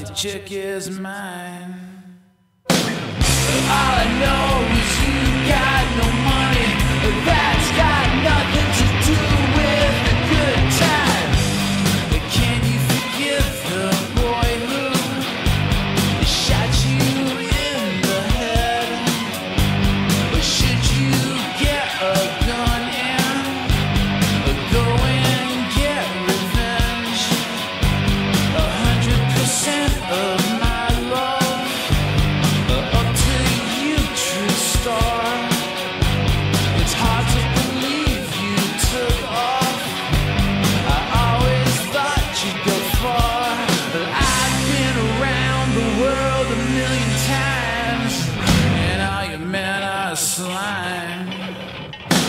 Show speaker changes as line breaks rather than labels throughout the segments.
naughty chick is mine. All I know is you got. slime.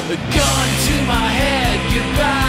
Gun to my head, goodbye.